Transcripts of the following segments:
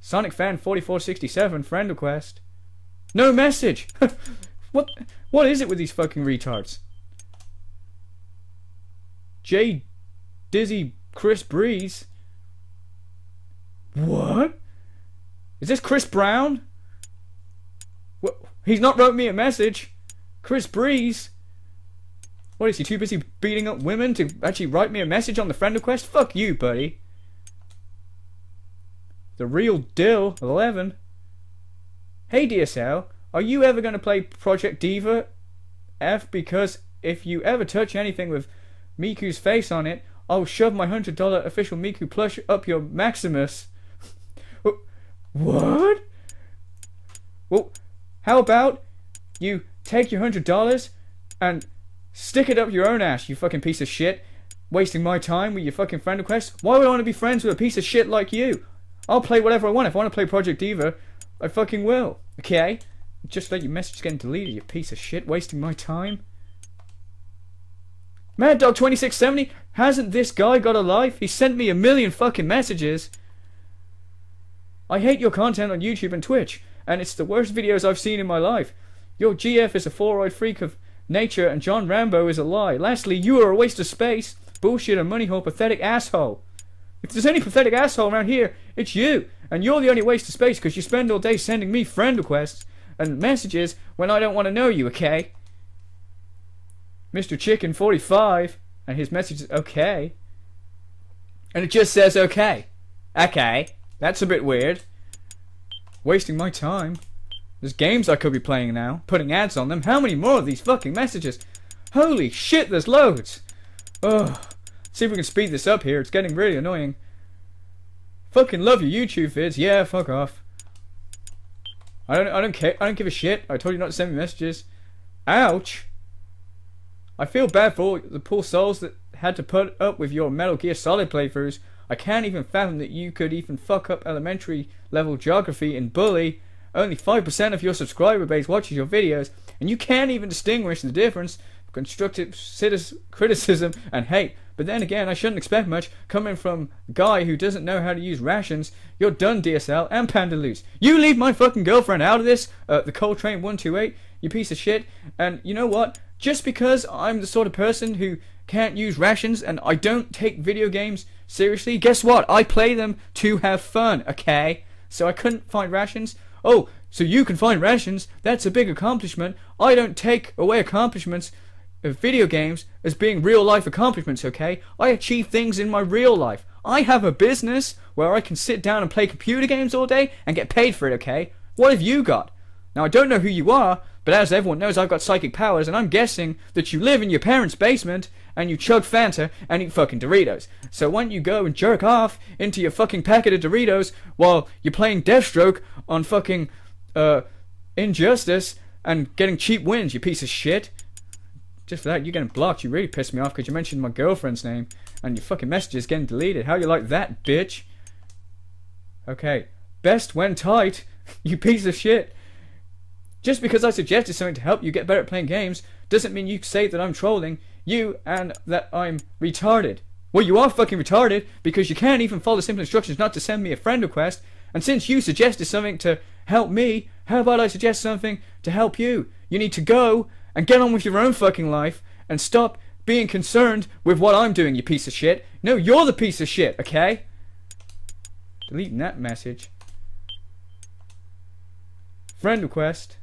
Sonic Fan 4467 friend request. No message. what what is it with these fucking retards? J Dizzy Chris Breeze. What? Is this Chris Brown? He's not wrote me a message. Chris Breeze. What is he too busy beating up women to actually write me a message on the friend request? Fuck you, buddy. The real Dill 11. Hey DSL, are you ever going to play Project Diva F? Because if you ever touch anything with Miku's face on it, I'll shove my hundred dollar official Miku plush up your Maximus. what? Well, how about you take your hundred dollars and stick it up your own ass, you fucking piece of shit, wasting my time with your fucking friend requests? Why would I want to be friends with a piece of shit like you? I'll play whatever I want. If I want to play Project Diva, I fucking will. Okay? Just let your message get deleted, you piece of shit, wasting my time. Mad Dog 2670, hasn't this guy got a life? He sent me a million fucking messages. I hate your content on YouTube and Twitch, and it's the worst videos I've seen in my life. Your GF is a four-eyed freak of nature, and John Rambo is a lie. Lastly, you are a waste of space, bullshit, and money hole, pathetic asshole. If there's any pathetic asshole around here, it's you, and you're the only waste of space because you spend all day sending me friend requests and messages when I don't want to know you, okay? Mr. Chicken 45, and his message is okay. And it just says okay. Okay. That's a bit weird. Wasting my time. There's games I could be playing now, putting ads on them. How many more of these fucking messages? Holy shit, there's loads. Ugh. See if we can speed this up here. It's getting really annoying. Fucking love your YouTube vids. Yeah, fuck off. I don't I don't care I don't give a shit. I told you not to send me messages. Ouch. I feel bad for the poor souls that had to put up with your Metal Gear Solid playthroughs. I can't even fathom that you could even fuck up elementary level geography in Bully. Only 5% of your subscriber base watches your videos, and you can't even distinguish the difference constructive criticism and hate. But then again, I shouldn't expect much coming from a guy who doesn't know how to use rations. You're done, DSL and Pandaloose. You leave my fucking girlfriend out of this, uh, the Coltrane 128, you piece of shit. And you know what? Just because I'm the sort of person who can't use rations and I don't take video games seriously, guess what? I play them to have fun, okay? So I couldn't find rations. Oh, so you can find rations? That's a big accomplishment. I don't take away accomplishments of video games as being real life accomplishments, okay? I achieve things in my real life. I have a business where I can sit down and play computer games all day and get paid for it, okay? What have you got? Now, I don't know who you are, but as everyone knows, I've got psychic powers, and I'm guessing that you live in your parents' basement and you chug Fanta and eat fucking Doritos. So why don't you go and jerk off into your fucking packet of Doritos while you're playing Deathstroke on fucking, uh, Injustice and getting cheap wins, you piece of shit? Just for that, you're getting blocked. You really pissed me off because you mentioned my girlfriend's name and your fucking messages getting deleted. How you like that, bitch? Okay. Best when tight, you piece of shit. Just because I suggested something to help you get better at playing games doesn't mean you say that I'm trolling you and that I'm retarded. Well, you are fucking retarded because you can't even follow simple instructions not to send me a friend request. And since you suggested something to help me, how about I suggest something to help you? You need to go and get on with your own fucking life and stop being concerned with what I'm doing, you piece of shit. No, you're the piece of shit, okay? Deleting that message. Friend request.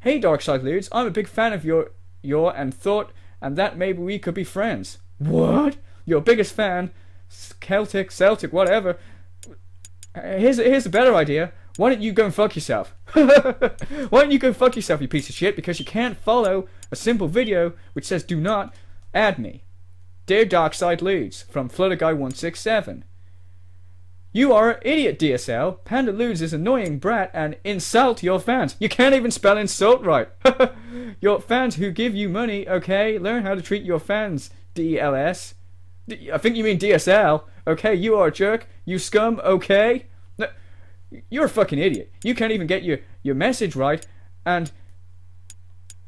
Hey, Darkside Ludes, I'm a big fan of your your and thought and that maybe we could be friends. What? Your biggest fan, Celtic, Celtic, whatever. Here's a, here's a better idea. Why don't you go and fuck yourself? Why don't you go fuck yourself, you piece of shit? Because you can't follow a simple video which says do not add me. Dear Darkside Ludes from Flutterguy167. You are an idiot, DSL. Panda Ludes is annoying brat and insult your fans. You can't even spell insult right. your fans who give you money, okay? Learn how to treat your fans, DLS. I think you mean DSL. Okay, you are a jerk. You scum, okay? You're a fucking idiot. You can't even get your, your message right, and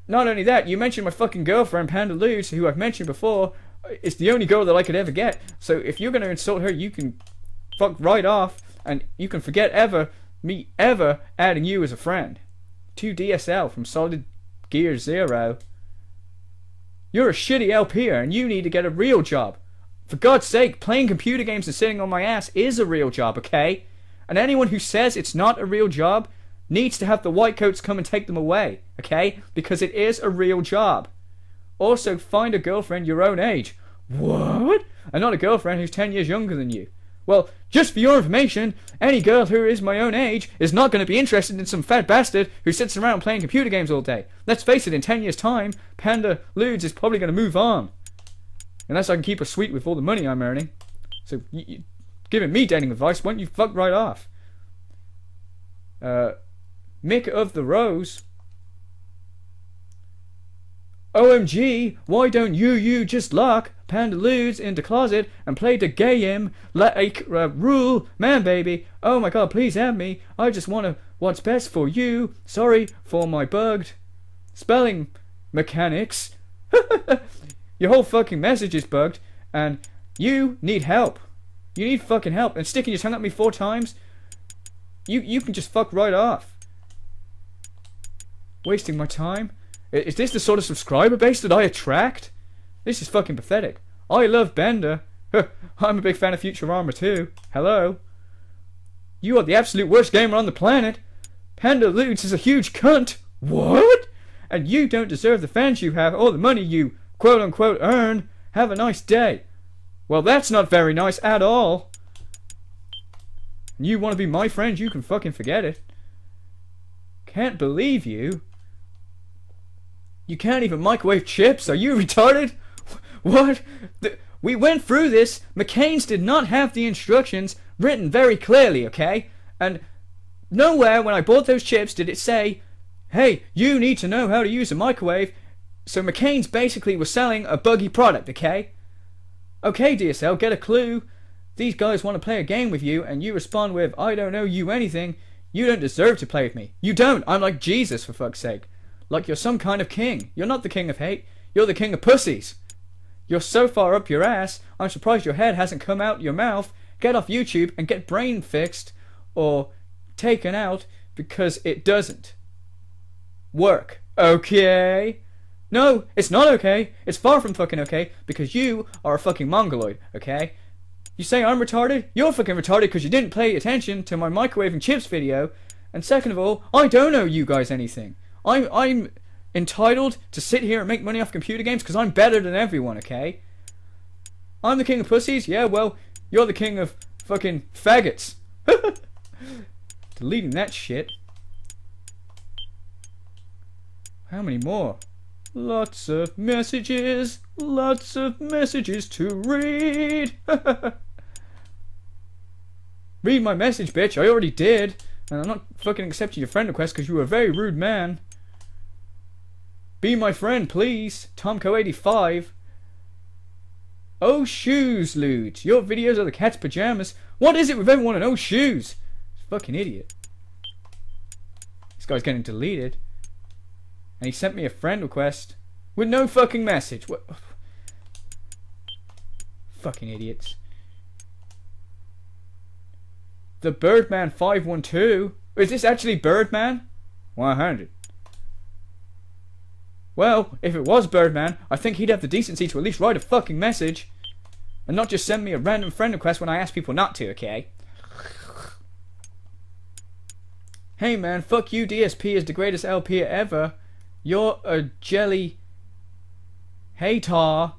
not only that, you mentioned my fucking girlfriend, Panda Luz, who I've mentioned before. It's the only girl that I could ever get. So if you're gonna insult her, you can fuck right off, and you can forget ever me ever adding you as a friend. To DSL from Solid Gear Zero. You're a shitty LPer, and you need to get a real job. For God's sake, playing computer games and sitting on my ass is a real job, okay? And anyone who says it's not a real job needs to have the white coats come and take them away, okay? Because it is a real job. Also, find a girlfriend your own age. What? And not a girlfriend who's 10 years younger than you. Well, just for your information, any girl who is my own age is not going to be interested in some fat bastard who sits around playing computer games all day. Let's face it, in 10 years' time, Panda Ludes is probably going to move on. Unless I can keep her sweet with all the money I'm earning. So, you, you, giving me dating advice, why don't you fuck right off? Uh, Mick of the Rose. OMG, why don't you you just lock Panda Ludes in the closet and play the game like uh, rule? Man, baby, oh my god, please help me. I just want to what's best for you. Sorry for my bugged spelling mechanics. Your whole fucking message is bugged, and you need help. You need fucking help. And sticking your tongue at me four times, you you can just fuck right off. Wasting my time. Is this the sort of subscriber base that I attract? This is fucking pathetic. I love Bender. I'm a big fan of Futurama too. Hello. You are the absolute worst gamer on the planet. Panda Ludes is a huge cunt. What? And you don't deserve the fans you have or the money you quote unquote earn. Have a nice day. Well, that's not very nice at all. You want to be my friend, you can fucking forget it. Can't believe you. You can't even microwave chips? Are you retarded? What? The, we went through this. McCain's did not have the instructions written very clearly, okay? And nowhere when I bought those chips did it say, hey, you need to know how to use a microwave. So McCain's basically was selling a buggy product, okay? Okay, DSL, get a clue. These guys want to play a game with you, and you respond with, I don't know you anything. You don't deserve to play with me. You don't. I'm like Jesus, for fuck's sake. Like you're some kind of king. You're not the king of hate. You're the king of pussies. You're so far up your ass, I'm surprised your head hasn't come out your mouth. Get off YouTube and get brain fixed or taken out because it doesn't work. Okay? No, it's not okay. It's far from fucking okay because you are a fucking mongoloid, okay? You say I'm retarded? You're fucking retarded because you didn't pay attention to my microwaving chips video. And second of all, I don't owe you guys anything. I'm I'm entitled to sit here and make money off computer games because I'm better than everyone, okay? I'm the king of pussies? Yeah, well, you're the king of fucking faggots. Deleting that shit. How many more? Lots of messages, lots of messages to read. read my message, bitch. I already did. And I'm not fucking accepting your friend request because you were a very rude man. Be my friend, please. Tomco85. Oh, shoes, Lude. Your videos are the cat's pajamas. What is it with everyone in oh shoes? Fucking idiot. This guy's getting deleted. And he sent me a friend request with no fucking message. What? Fucking idiots. The Birdman 512? Is this actually Birdman? 100. Well, if it was Birdman, I think he'd have the decency to at least write a fucking message. And not just send me a random friend request when I ask people not to, okay? Hey man, fuck you, DSP is the greatest LP ever. You're a jelly hater.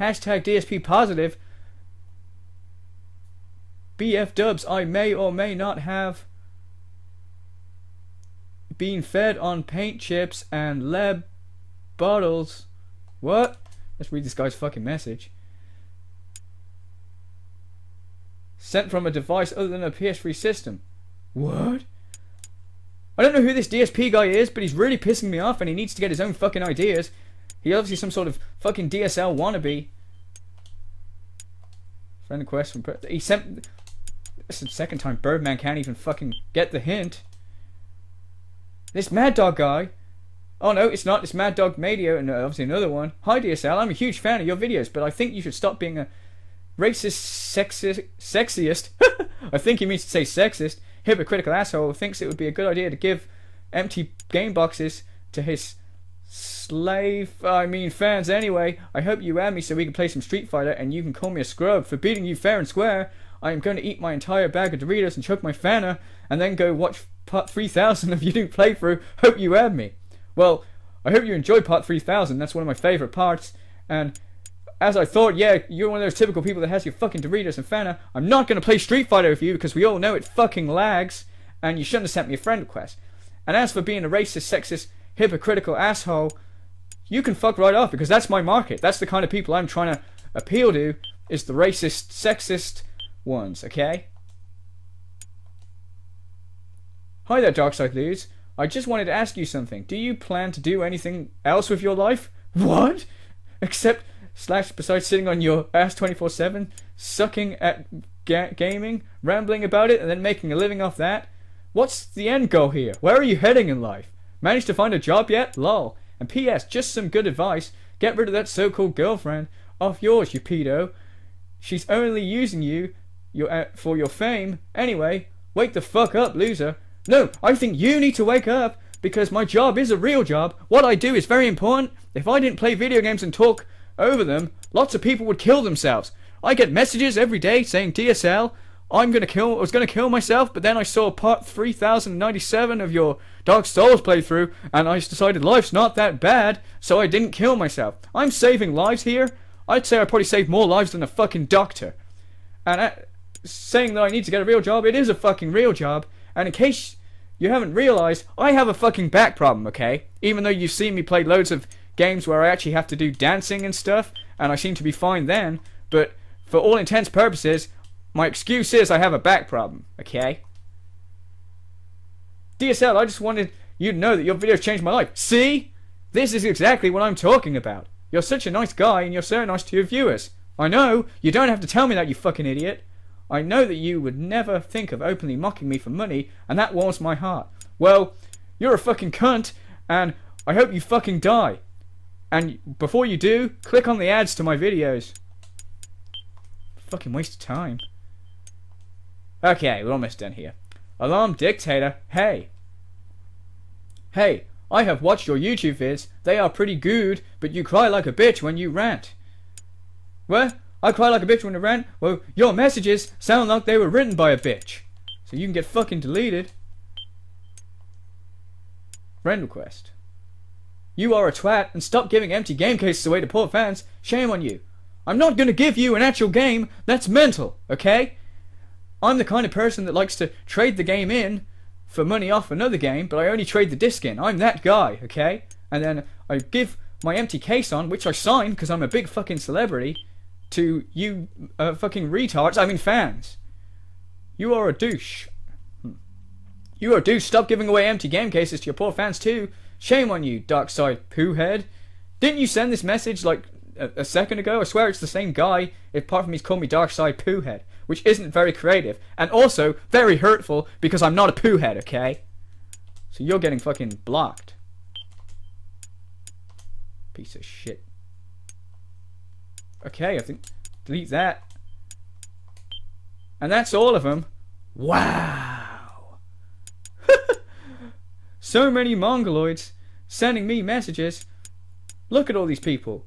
Hashtag DSP positive. BF dubs, I may or may not have been fed on paint chips and leb bottles. What? Let's read this guy's fucking message. Sent from a device other than a PS3 system. What? I don't know who this DSP guy is, but he's really pissing me off and he needs to get his own fucking ideas. He's obviously some sort of fucking DSL wannabe. Friend request from... He sent... This is the second time Birdman can't even fucking get the hint. This Mad Dog guy Oh no, it's not. It's Mad Dog Media, and uh, obviously another one. Hi DSL, I'm a huge fan of your videos, but I think you should stop being a racist, sexist, sexiest. I think he means to say sexist. Hypocritical asshole thinks it would be a good idea to give empty game boxes to his slave, I mean fans anyway. I hope you add me so we can play some Street Fighter and you can call me a scrub for beating you fair and square. I am going to eat my entire bag of Doritos and choke my Fanta and then go watch part 3000 of you do playthrough. Hope you add me. Well, I hope you enjoy part 3000. That's one of my favorite parts. And as I thought, yeah, you're one of those typical people that has your fucking Doritos and Fanta. I'm not going to play Street Fighter with you because we all know it fucking lags, and you shouldn't have sent me a friend request. And as for being a racist, sexist, hypocritical asshole, you can fuck right off because that's my market. That's the kind of people I'm trying to appeal to is the racist, sexist ones, okay? Hi there, Darkside Lose. I just wanted to ask you something. Do you plan to do anything else with your life? What? Except slash besides sitting on your ass 24/7, sucking at ga- gaming, rambling about it and then making a living off that? What's the end goal here? Where are you heading in life? Managed to find a job yet? Lol. And P.S. Just some good advice. Get rid of that so-called girlfriend off yours, you pedo. She's only using you your, uh, for your fame. Anyway, wake the fuck up, loser. No, I think you need to wake up because my job is a real job. What I do is very important. If I didn't play video games and talk over them, lots of people would kill themselves. I get messages every day saying DSL, I'm gonna kill. I was gonna kill myself, but then I saw part 3097 of your Dark Souls playthrough, and I decided life's not that bad, so I didn't kill myself. I'm saving lives here. I'd say I probably saved more lives than a fucking doctor. And uh, saying that I need to get a real job, it is a fucking real job. And in case you haven't realized, I have a fucking back problem, okay? Even though you've seen me play loads of games where I actually have to do dancing and stuff, and I seem to be fine then, but for all intents purposes, my excuse is I have a back problem, okay? DSL, I just wanted you to know that your videos changed my life. See? This is exactly what I'm talking about. You're such a nice guy and you're so nice to your viewers. I know, you don't have to tell me that, you fucking idiot. I know that you would never think of openly mocking me for money, and that warms my heart. Well, you're a fucking cunt, and I hope you fucking die. And before you do, click on the ads to my videos. Fucking waste of time. Okay, we're almost done here. Alarm Dictator, hey. Hey, I have watched your YouTube vids. They are pretty good, but you cry like a bitch when you rant. What? I cry like a bitch when I rant. Well, your messages sound like they were written by a bitch. So you can get fucking deleted. Friend request. You are a twat and stop giving empty game cases away to poor fans. Shame on you. I'm not gonna give you an actual game. That's mental, okay? I'm the kind of person that likes to trade the game in for money off another game, but I only trade the disc in. I'm that guy, okay? And then I give my empty case on, which I sign because I'm a big fucking celebrity, to you uh, fucking retards, I mean fans. You are a douche. You are a. Stop giving away empty game cases to your poor fans too. Shame on you, Dark Side Poohead. Didn't you send this message like a, a, second ago? I swear it's the same guy, apart from he's called me Dark Side Poohead, which isn't very creative and also very hurtful because I'm not a poohead, okay? So you're getting fucking blocked. Piece of shit. Okay, I think delete that. And that's all of them. Wow. So many mongoloids sending me messages. Look at all these people.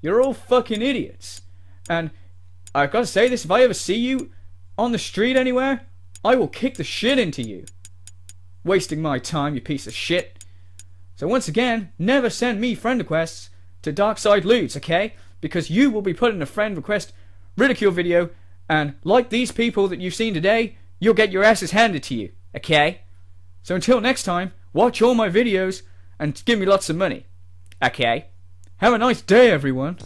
You're all fucking idiots. And I've got to say this, if I ever see you on the street anywhere, I will kick the shit into you. Wasting my time, you piece of shit. So once again, never send me friend requests to Darkside Loots, okay? because you will be put in a friend request ridicule video, and like these people that you've seen today, you'll get your asses handed to you, okay? So until next time, watch all my videos and give me lots of money, okay? Have a nice day, everyone.